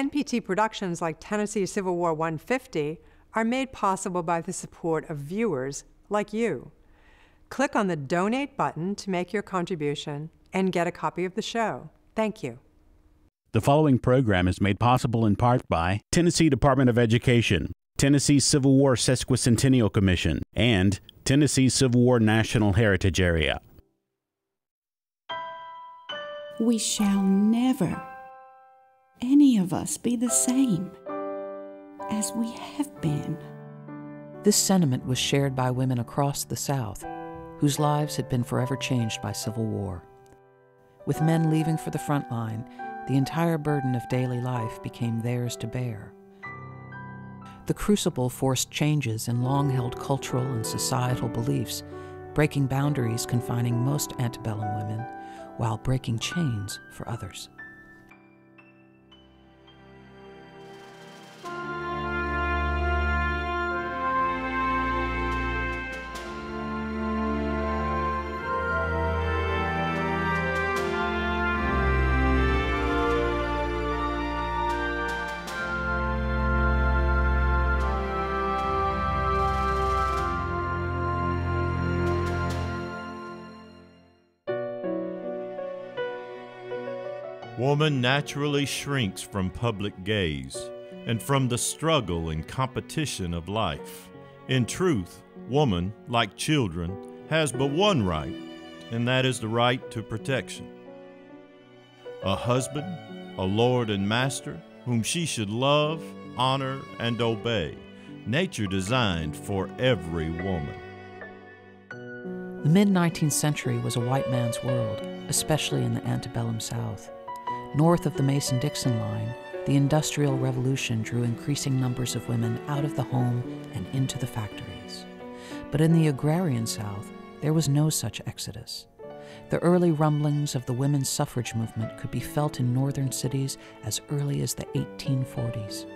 NPT productions like Tennessee Civil War 150 are made possible by the support of viewers like you. Click on the donate button to make your contribution and get a copy of the show. Thank you. The following program is made possible in part by Tennessee Department of Education, Tennessee Civil War Sesquicentennial Commission, and Tennessee Civil War National Heritage Area. We shall never, any of us, be the same as we have been. This sentiment was shared by women across the South, whose lives had been forever changed by civil war. With men leaving for the front line, the entire burden of daily life became theirs to bear. The crucible forced changes in long held cultural and societal beliefs, breaking boundaries confining most antebellum women, while breaking chains for others. Woman naturally shrinks from public gaze and from the struggle and competition of life. In truth, woman, like children, has but one right, and that is the right to protection. A husband, a lord and master, whom she should love, honor, and obey. Nature designed for every woman. The mid 19th century was a white man's world, especially in the antebellum South. North of the Mason Dixon line, the Industrial Revolution drew increasing numbers of women out of the home and into the factories. But in the agrarian South, there was no such exodus. The early rumblings of the women's suffrage movement could be felt in northern cities as early as the 1840s.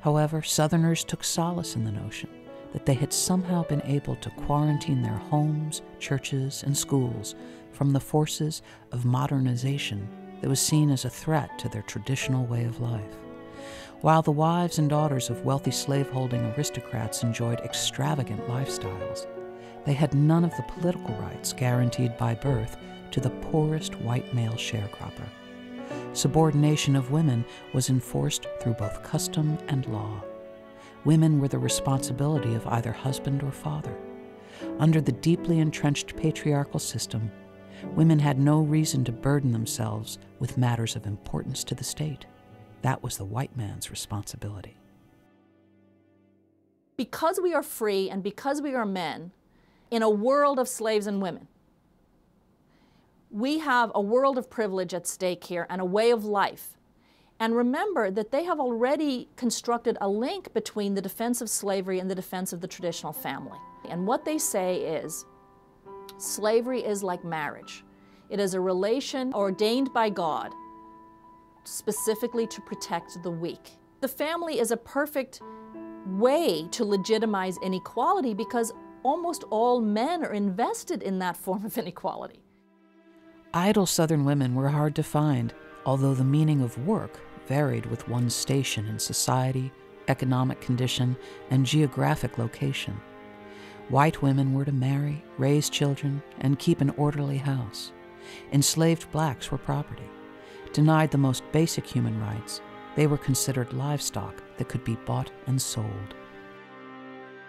However, Southerners took solace in the notion that they had somehow been able to quarantine their homes, churches, and schools from the forces of modernization that was seen as a threat to their traditional way of life. While the wives and daughters of wealthy slaveholding aristocrats enjoyed extravagant lifestyles, they had none of the political rights guaranteed by birth to the poorest white male sharecropper. Subordination of women was enforced through both custom and law. Women were the responsibility of either husband or father. Under the deeply entrenched patriarchal system, women had no reason to burden themselves with matters of importance to the state. That was the white man's responsibility. Because we are free and because we are men in a world of slaves and women, we have a world of privilege at stake here and a way of life. And remember that they have already constructed a link between the defense of slavery and the defense of the traditional family. And what they say is Slavery is like marriage. It is a relation ordained by God specifically to protect the weak. The family is a perfect way to legitimize inequality because almost all men are invested in that form of inequality. Idle Southern women were hard to find, although the meaning of work varied with one's station in society, economic condition, and geographic location. White women were to marry, raise children, and keep an orderly house. Enslaved blacks were property. Denied the most basic human rights, they were considered livestock that could be bought and sold.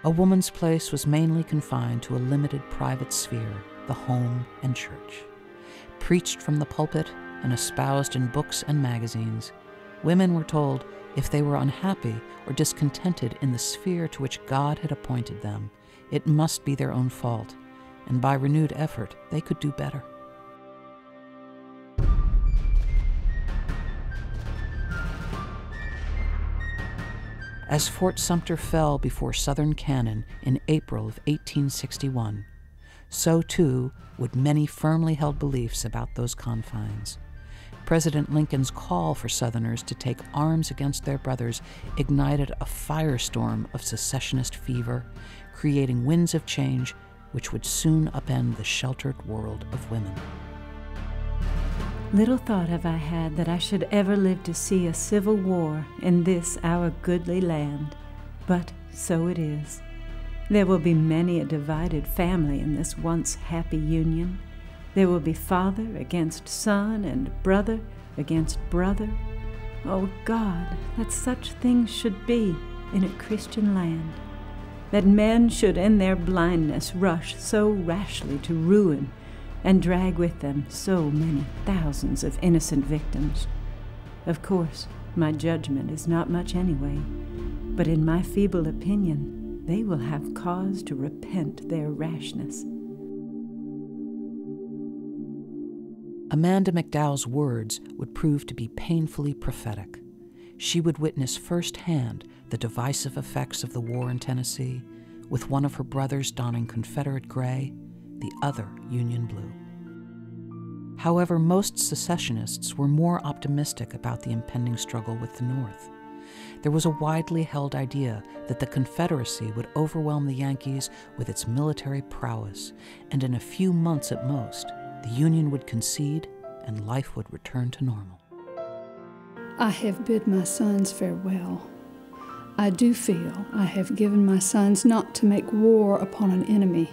A woman's place was mainly confined to a limited private sphere, the home and church. Preached from the pulpit and espoused in books and magazines, women were told if they were unhappy or discontented in the sphere to which God had appointed them, it must be their own fault, and by renewed effort, they could do better. As Fort Sumter fell before Southern cannon in April of 1861, so too would many firmly held beliefs about those confines. President Lincoln's call for Southerners to take arms against their brothers ignited a firestorm of secessionist fever creating winds of change which would soon upend the sheltered world of women. Little thought have I had that I should ever live to see a civil war in this our goodly land, but so it is. There will be many a divided family in this once happy union. There will be father against son and brother against brother. Oh God, that such things should be in a Christian land. That men should in their blindness rush so rashly to ruin and drag with them so many thousands of innocent victims. Of course, my judgment is not much anyway, but in my feeble opinion, they will have cause to repent their rashness. Amanda McDowell's words would prove to be painfully prophetic. She would witness firsthand the divisive effects of the war in Tennessee, with one of her brothers donning Confederate gray, the other Union blue. However, most secessionists were more optimistic about the impending struggle with the North. There was a widely held idea that the Confederacy would overwhelm the Yankees with its military prowess, and in a few months at most, the Union would concede and life would return to normal. I have bid my sons farewell. I do feel I have given my sons not to make war upon an enemy,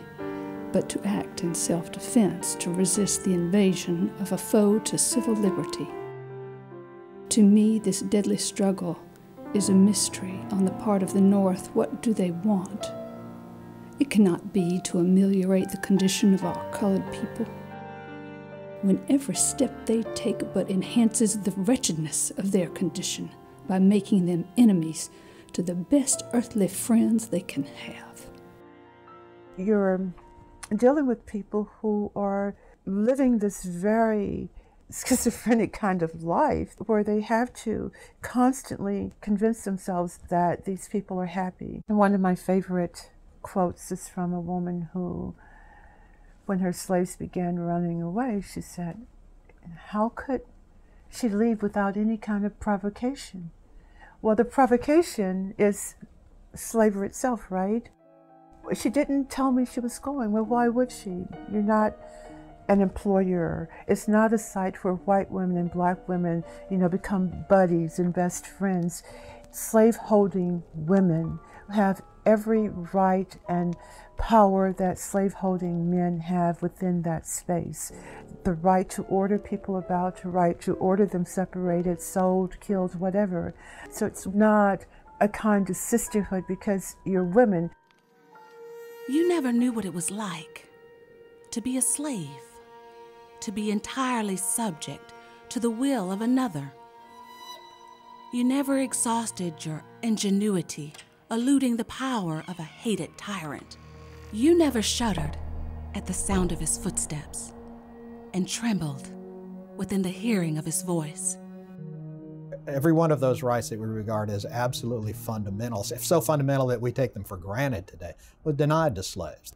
but to act in self defense to resist the invasion of a foe to civil liberty. To me, this deadly struggle is a mystery on the part of the North. What do they want? It cannot be to ameliorate the condition of our colored people when every step they take but enhances the wretchedness of their condition by making them enemies to the best earthly friends they can have. You're dealing with people who are living this very schizophrenic kind of life where they have to constantly convince themselves that these people are happy. And one of my favorite quotes is from a woman who when her slaves began running away, she said, How could she leave without any kind of provocation? Well, the provocation is slavery itself, right? She didn't tell me she was going. Well, why would she? You're not an employer. It's not a site where white women and black women, you know, become buddies and best friends. Slaveholding women have every right and power that slaveholding men have within that space. The right to order people about, the right to order them separated, sold, killed, whatever. So it's not a kind of sisterhood because you're women. You never knew what it was like to be a slave, to be entirely subject to the will of another. You never exhausted your ingenuity, eluding the power of a hated tyrant. You never shuddered at the sound of his footsteps and trembled within the hearing of his voice. Every one of those rights that we regard as absolutely fundamental, if so fundamental that we take them for granted today, was denied to slaves.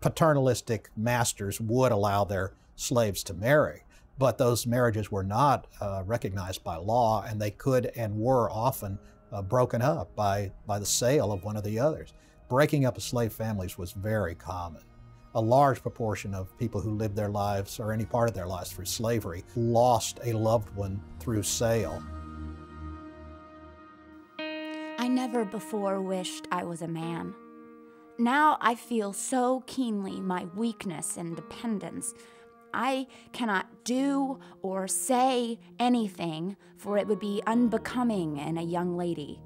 Paternalistic masters would allow their slaves to marry, but those marriages were not uh, recognized by law, and they could and were often uh, broken up by, by the sale of one of the others breaking up of slave families was very common. A large proportion of people who lived their lives or any part of their lives through slavery lost a loved one through sale. I never before wished I was a man. Now I feel so keenly my weakness and dependence. I cannot do or say anything, for it would be unbecoming in a young lady.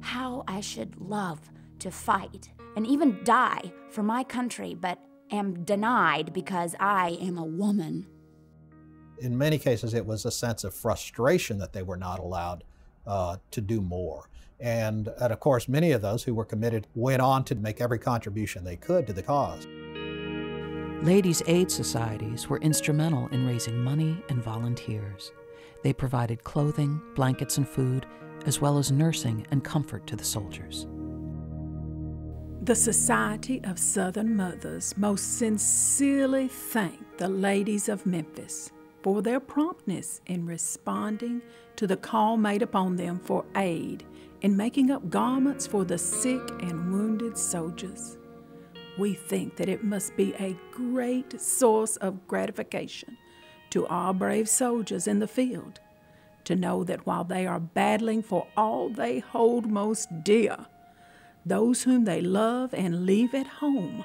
How I should love to fight and even die for my country, but am denied because I am a woman. In many cases, it was a sense of frustration that they were not allowed uh, to do more. And, and of course, many of those who were committed went on to make every contribution they could to the cause. Ladies' aid societies were instrumental in raising money and volunteers. They provided clothing, blankets, and food, as well as nursing and comfort to the soldiers. The Society of Southern Mothers most sincerely thank the ladies of Memphis for their promptness in responding to the call made upon them for aid in making up garments for the sick and wounded soldiers. We think that it must be a great source of gratification to all brave soldiers in the field to know that while they are battling for all they hold most dear, those whom they love and leave at home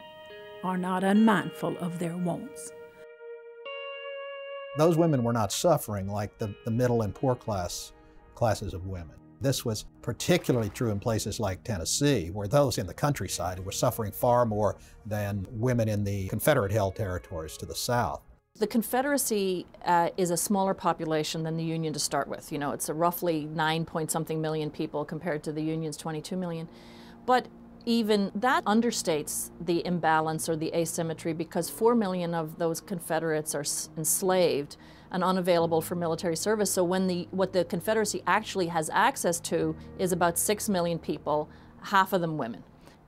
are not unmindful of their wants. Those women were not suffering like the, the middle and poor class classes of women. This was particularly true in places like Tennessee, where those in the countryside were suffering far more than women in the Confederate held territories to the south. The Confederacy uh, is a smaller population than the Union to start with. You know, it's a roughly nine point something million people compared to the Union's 22 million. But even that understates the imbalance or the asymmetry because 4 million of those Confederates are enslaved and unavailable for military service. So when the what the Confederacy actually has access to is about 6 million people, half of them women.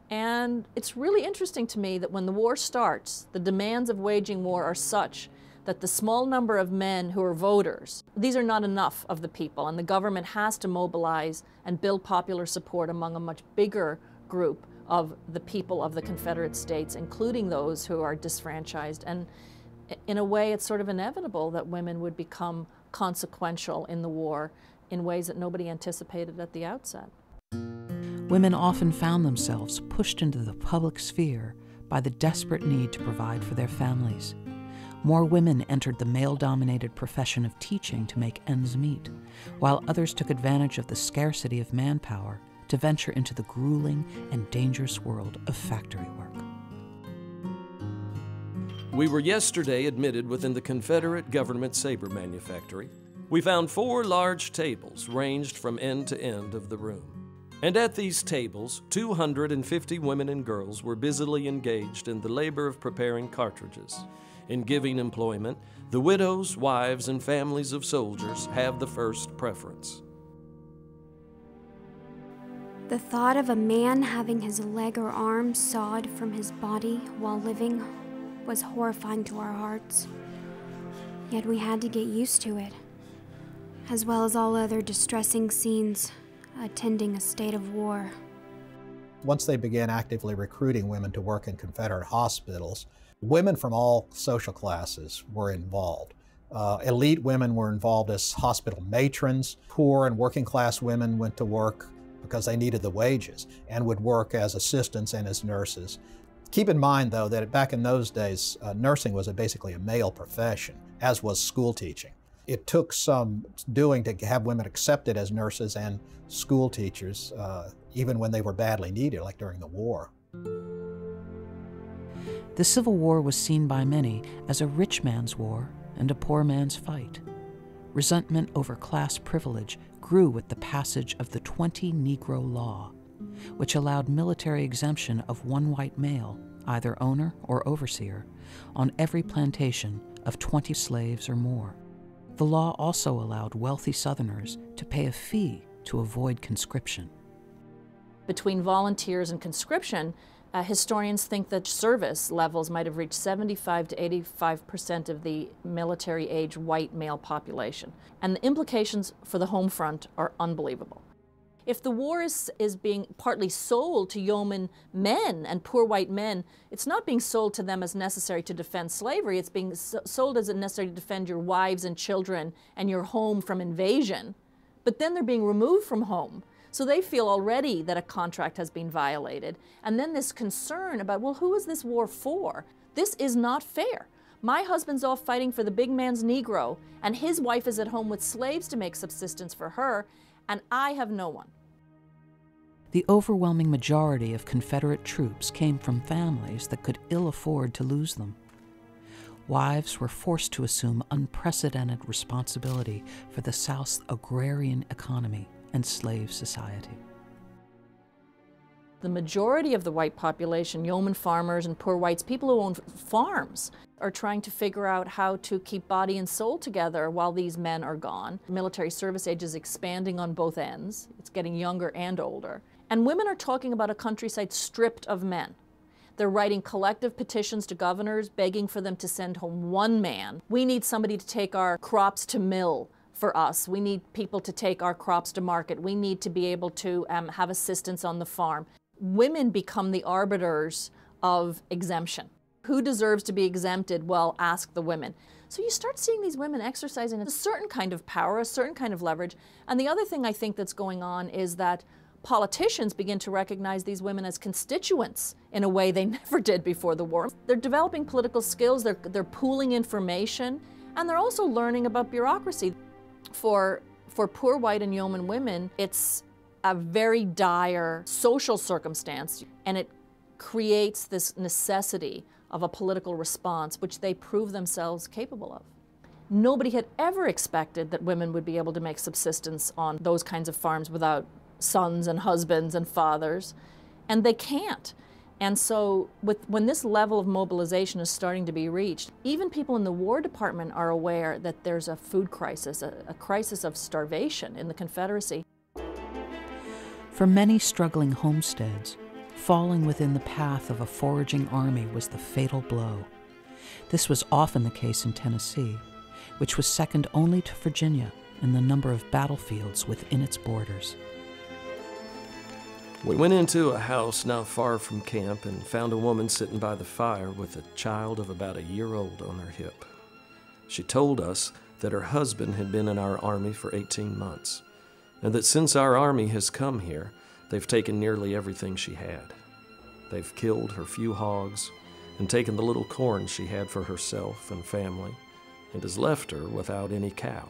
And it's really interesting to me that when the war starts, the demands of waging war are such that the small number of men who are voters, these are not enough of the people, and the government has to mobilize and build popular support among a much bigger group of the people of the Confederate States, including those who are disfranchised. And in a way, it's sort of inevitable that women would become consequential in the war in ways that nobody anticipated at the outset. Women often found themselves pushed into the public sphere by the desperate need to provide for their families. More women entered the male dominated profession of teaching to make ends meet, while others took advantage of the scarcity of manpower to venture into the grueling and dangerous world of factory work. We were yesterday admitted within the Confederate Government Saber Manufactory. We found four large tables ranged from end to end of the room. And at these tables, 250 women and girls were busily engaged in the labor of preparing cartridges. In giving employment, the widows, wives, and families of soldiers have the first preference. The thought of a man having his leg or arm sawed from his body while living was horrifying to our hearts. Yet we had to get used to it, as well as all other distressing scenes attending a state of war. Once they began actively recruiting women to work in Confederate hospitals, women from all social classes were involved. Uh, elite women were involved as hospital matrons. Poor and working class women went to work because they needed the wages and would work as assistants and as nurses. Keep in mind, though, that back in those days, uh, nursing was a, basically a male profession, as was school teaching. It took some doing to have women accepted as nurses and school teachers, uh, even when they were badly needed, like during the war. The Civil War was seen by many as a rich man's war and a poor man's fight. Resentment over class privilege grew with the passage of the 20 Negro Law which allowed military exemption of one white male, either owner or overseer, on every plantation of 20 slaves or more. The law also allowed wealthy Southerners to pay a fee to avoid conscription. Between volunteers and conscription, uh, historians think that service levels might have reached 75 to 85 percent of the military age white male population. And the implications for the home front are unbelievable. If the war is, is being partly sold to yeoman men and poor white men, it's not being sold to them as necessary to defend slavery. It's being sold as necessary to defend your wives and children and your home from invasion. But then they're being removed from home. So they feel already that a contract has been violated. And then this concern about, well, who is this war for? This is not fair. My husband's off fighting for the big man's Negro, and his wife is at home with slaves to make subsistence for her, and I have no one. The overwhelming majority of Confederate troops came from families that could ill afford to lose them. Wives were forced to assume unprecedented responsibility for the South's agrarian economy and slave society. The majority of the white population, yeoman farmers and poor whites, people who own farms, are trying to figure out how to keep body and soul together while these men are gone. Military service age is expanding on both ends. It's getting younger and older. And women are talking about a countryside stripped of men. They're writing collective petitions to governors begging for them to send home one man. We need somebody to take our crops to mill for us. We need people to take our crops to market. We need to be able to um, have assistance on the farm women become the arbiters of exemption. who deserves to be exempted? Well, ask the women. So you start seeing these women exercising a certain kind of power, a certain kind of leverage. And the other thing I think that's going on is that politicians begin to recognize these women as constituents in a way they never did before the war. They're developing political skills, they're, they're pooling information, and they're also learning about bureaucracy. For, for poor white and yeoman women, it's a very dire social circumstance, and it creates this necessity of a political response, which they prove themselves capable of. Nobody had ever expected that women would be able to make subsistence on those kinds of farms without sons and husbands and fathers, and they can't. And so, with, when this level of mobilization is starting to be reached, even people in the War Department are aware that there's a food crisis, a, a crisis of starvation in the Confederacy. For many struggling homesteads, falling within the path of a foraging army was the fatal blow. This was often the case in Tennessee, which was second only to Virginia in the number of battlefields within its borders. We went into a house not far from camp and found a woman sitting by the fire with a child of about a year old on her hip. She told us that her husband had been in our army for 18 months, and that since our army has come here, they've taken nearly everything she had. They've killed her few hogs and taken the little corn she had for herself and family, and has left her without any cow,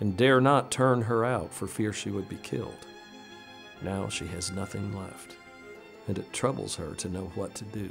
and dare not turn her out for fear she would be killed. Now she has nothing left, and it troubles her to know what to do.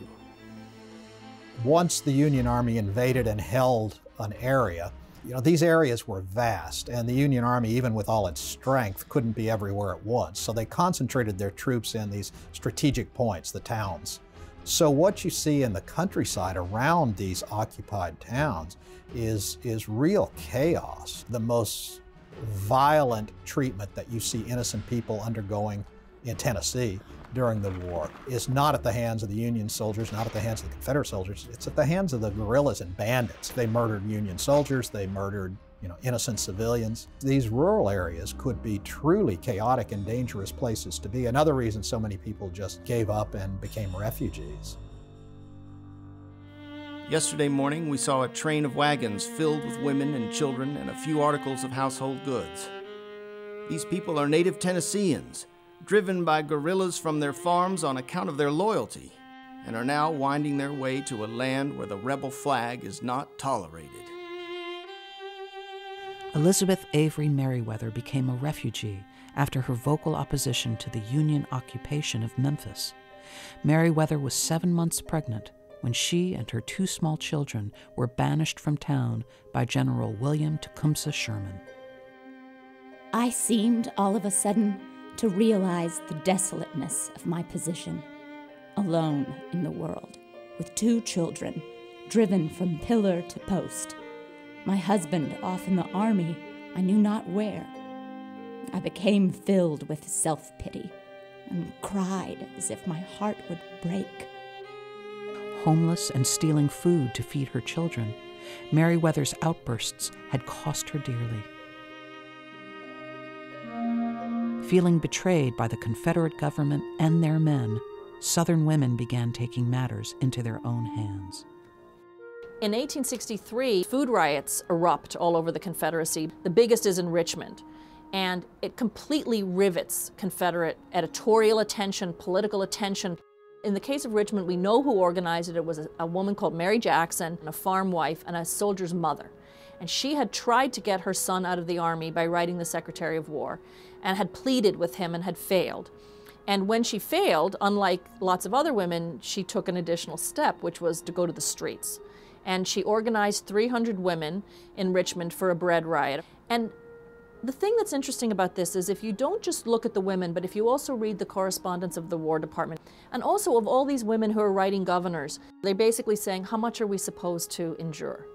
Once the Union Army invaded and held an area, you know, these areas were vast, and the Union Army, even with all its strength, couldn't be everywhere at once. So they concentrated their troops in these strategic points, the towns. So what you see in the countryside around these occupied towns is, is real chaos. The most violent treatment that you see innocent people undergoing in Tennessee during the war is not at the hands of the Union soldiers, not at the hands of the Confederate soldiers. It's at the hands of the guerrillas and bandits. They murdered Union soldiers, they murdered you know, innocent civilians. These rural areas could be truly chaotic and dangerous places to be. Another reason so many people just gave up and became refugees. Yesterday morning, we saw a train of wagons filled with women and children and a few articles of household goods. These people are native Tennesseans, driven by guerrillas from their farms on account of their loyalty, and are now winding their way to a land where the rebel flag is not tolerated. Elizabeth Avery Meriwether became a refugee after her vocal opposition to the Union occupation of Memphis. Meriwether was seven months pregnant when she and her two small children were banished from town by General William Tecumseh Sherman. I seemed all of a sudden to realize the desolateness of my position, alone in the world, with two children, driven from pillar to post. My husband off in the army, I knew not where. I became filled with self pity and cried as if my heart would break homeless and stealing food to feed her children, Meriwether's outbursts had cost her dearly. Feeling betrayed by the Confederate government and their men, Southern women began taking matters into their own hands. In 1863, food riots erupt all over the Confederacy. The biggest is in Richmond. And it completely rivets Confederate editorial attention, political attention. In the case of Richmond, we know who organized it. It was a, a, woman called Mary Jackson, a farm wife, and a soldier's mother. And she had tried to get her son out of the army by writing the Secretary of War and had pleaded with him and had failed. And when she failed, unlike lots of other women, she took an additional step, which was to go to the streets. And she organized 300 women in Richmond for a bread riot. And the thing that's interesting about this is if you don't just look at the women, but if you also read the correspondence of the War Department, and also of all these women who are writing governors, they're basically saying, how much are we supposed to endure?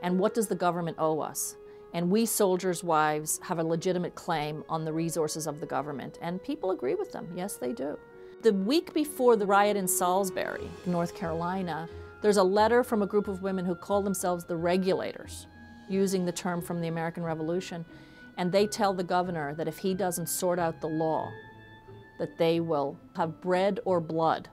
And what does the government owe us? And we soldiers' wives have a legitimate claim on the resources of the government. And people agree with them. Yes, they do. The week before the riot in Salisbury, North Carolina, there's a letter from a group of women who call themselves the regulators, using the term from the American Revolution and they tell the governor that if he doesn't sort out the law, that they will have bread or blood.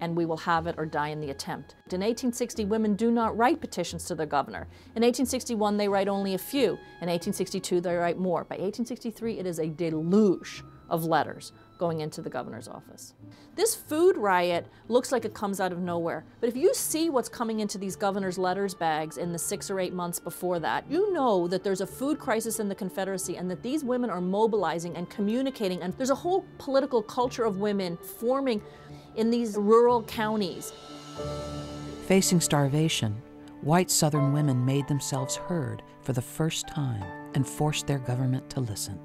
and we will have it or die in the attempt. In 1860, women do not write petitions to their governor. In 1861, they write only a few. In 1862, they write more. By 1863, it is a deluge of letters going into the governor's office. This food riot looks like it comes out of nowhere, but if you see what's coming into these governor's letters bags in the six or eight months before that, you know that there's a food crisis in the Confederacy and that these women are mobilizing and communicating, and there's a whole political culture of women forming in these rural counties. Facing starvation, white Southern women made themselves heard for the first time and forced their government to listen.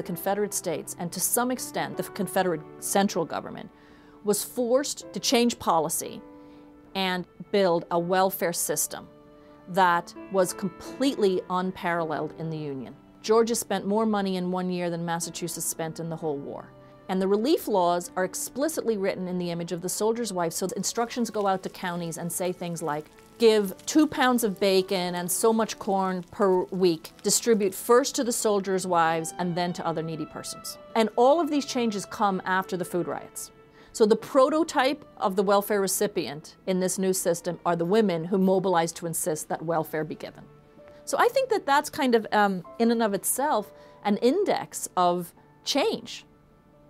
The Confederate States, and to some extent the Confederate central government, was forced to change policy and build a welfare system that was completely unparalleled in the Union. Georgia spent more money in one year than Massachusetts spent in the whole war. And the relief laws are explicitly written in the image of the soldier's wife, so the instructions go out to counties and say things like, give two pounds of bacon and so much corn per week, distribute first to the soldiers' wives and then to other needy persons. And all of these changes come after the food riots. So the prototype of the welfare recipient in this new system are the women who mobilize to insist that welfare be given. So I think that that's kind of, um, in and of itself, an index of change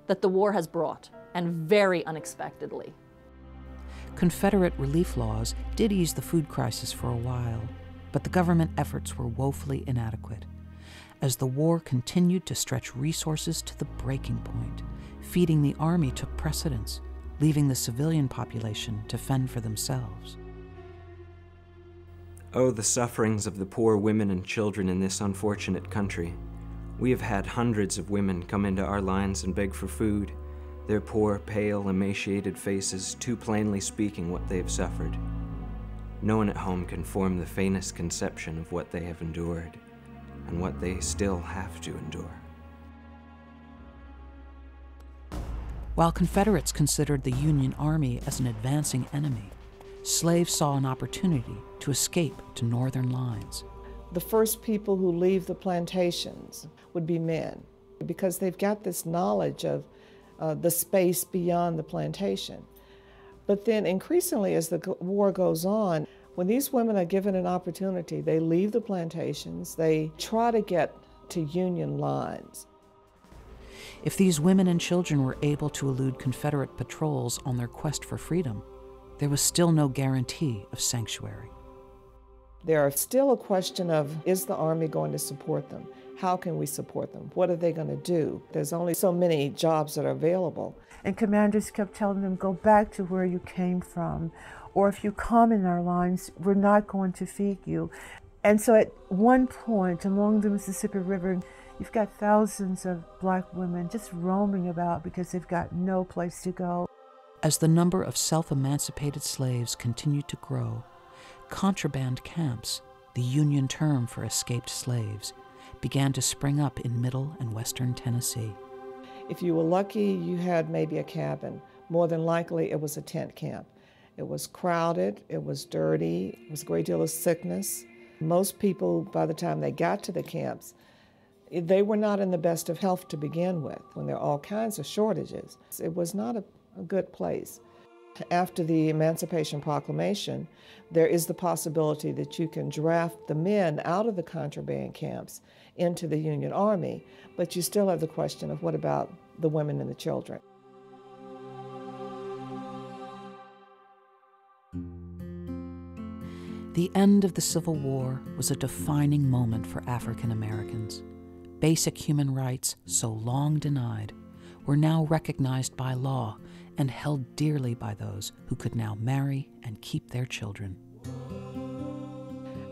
that the war has brought, and very unexpectedly. Confederate relief laws did ease the food crisis for a while, but the government efforts were woefully inadequate. As the war continued to stretch resources to the breaking point, feeding the army took precedence, leaving the civilian population to fend for themselves. Oh, the sufferings of the poor women and children in this unfortunate country. We have had hundreds of women come into our lines and beg for food, their poor, pale, emaciated faces too plainly speaking what they have suffered. No one at home can form the faintest conception of what they have endured and what they still have to endure. While Confederates considered the Union Army as an advancing enemy, slaves saw an opportunity to escape to Northern lines. The first people who leave the plantations would be men because they've got this knowledge of uh, the space beyond the plantation. But then increasingly as the war goes on, when these women are given an opportunity, they leave the plantations, they try to get to Union lines. If these women and children were able to elude Confederate patrols on their quest for freedom, there was still no guarantee of sanctuary. There are still a question of is the Army going to support them? How can we support them? What are they going to do? There's only so many jobs that are available. And commanders kept telling them, go back to where you came from. Or if you come in our lines, we're not going to feed you. And so at one point along the Mississippi River, you've got thousands of black women just roaming about because they've got no place to go. As the number of self emancipated slaves continued to grow, contraband camps, the Union term for escaped slaves, began to spring up in middle and western Tennessee. If you were lucky, you had maybe a cabin. More than likely, it was a tent camp. It was crowded, it was dirty, it was a great deal of sickness. Most people, by the time they got to the camps, they were not in the best of health to begin with, when there are all kinds of shortages. It was not a, a good place. After the Emancipation Proclamation, there is the possibility that you can draft the men out of the contraband camps into the Union Army, but you still have the question of what about the women and the children? The end of the Civil War was a defining moment for African Americans. Basic human rights, so long denied, were now recognized by law and held dearly by those who could now marry and keep their children.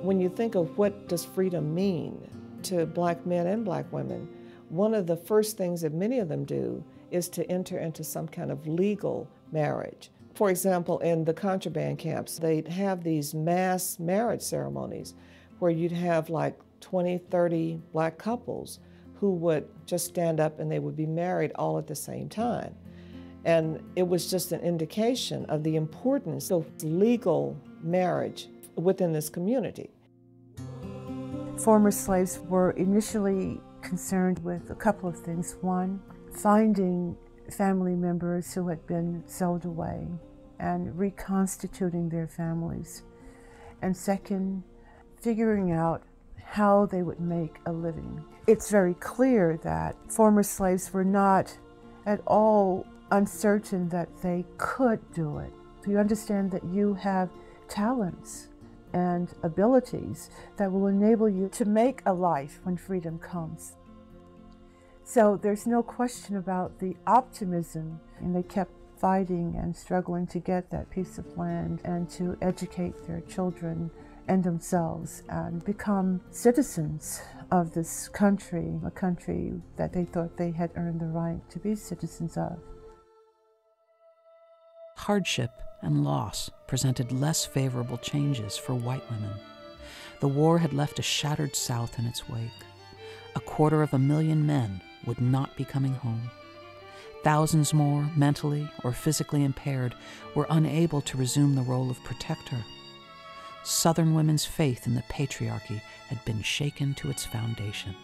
When you think of what does freedom mean to black men and black women, one of the first things that many of them do is to enter into some kind of legal marriage. For example, in the contraband camps, they'd have these mass marriage ceremonies where you'd have like 20, 30 black couples who would just stand up and they would be married all at the same time. And it was just an indication of the importance of legal marriage within this community. Former slaves were initially concerned with a couple of things. One, finding family members who had been sold away and reconstituting their families. And second, figuring out how they would make a living. It's very clear that former slaves were not at all uncertain that they could do it. Do You understand that you have talents and abilities that will enable you to make a life when freedom comes. So there's no question about the optimism, and they kept fighting and struggling to get that piece of land and to educate their children and themselves and become citizens of this country, a country that they thought they had earned the right to be citizens of. Hardship and loss presented less favorable changes for white women. The war had left a shattered South in its wake. A quarter of a million men would not be coming home. Thousands more, mentally or physically impaired, were unable to resume the role of protector. Southern women's faith in the patriarchy had been shaken to its foundation.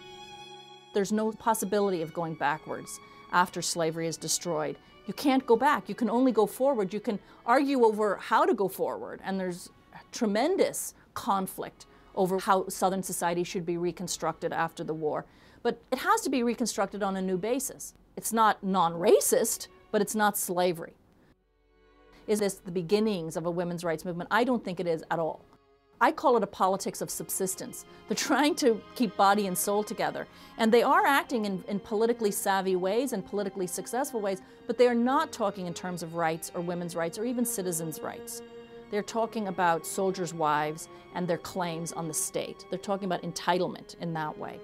There's no possibility of going backwards after slavery is destroyed. You can't go back. You can only go forward. You can argue over how to go forward, and there's tremendous conflict over how Southern society should be reconstructed after the war. But it has to be reconstructed on a new basis. It's not non racist, but it's not slavery. Is this the beginnings of a women's rights movement? I don't think it is at all. I call it a politics of subsistence. They're trying to keep body and soul together. And they are acting in, in, politically savvy ways and politically successful ways, but they are not talking in terms of rights or women's rights or even citizens' rights. They're talking about soldiers' wives and their claims on the state. They're talking about entitlement in that way.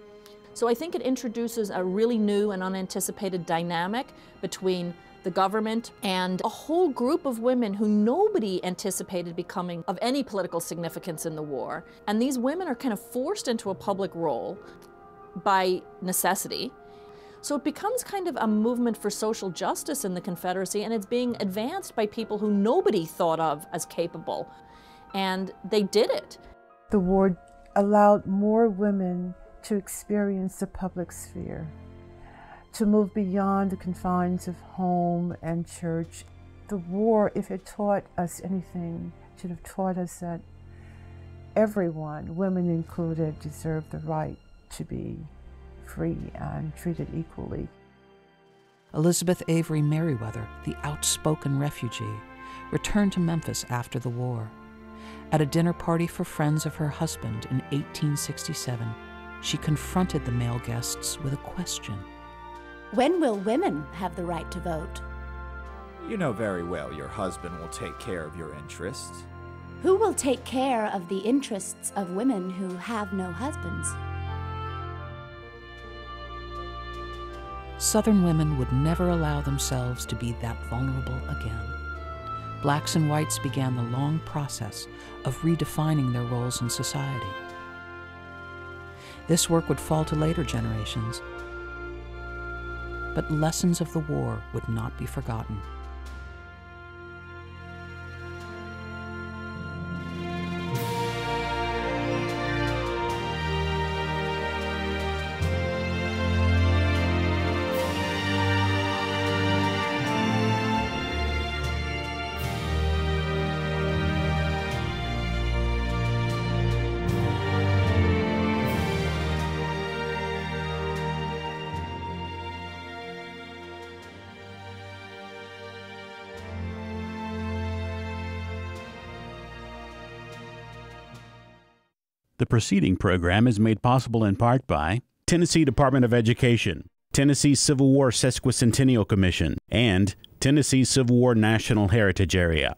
So I think it introduces a really new and unanticipated dynamic between the government and a whole group of women who nobody anticipated becoming of any political significance in the war. And these women are kind of forced into a public role by necessity. So it becomes kind of a movement for social justice in the Confederacy, and it's being advanced by people who nobody thought of as capable. And they did it. The war allowed more women to experience the public sphere, to move beyond the confines of home and church. The war, if it taught us anything, should have taught us that everyone, women included, deserve the right to be free and treated equally. Elizabeth Avery Meriwether, the outspoken refugee, returned to Memphis after the war. At a dinner party for friends of her husband in 1867, she confronted the male guests with a question When will women have the right to vote? You know very well your husband will take care of your interests. Who will take care of the interests of women who have no husbands? Southern women would never allow themselves to be that vulnerable again. Blacks and whites began the long process of redefining their roles in society. This work would fall to later generations, but lessons of the war would not be forgotten. Preceding program is made possible in part by Tennessee Department of Education, Tennessee Civil War Sesquicentennial Commission, and Tennessee Civil War National Heritage Area.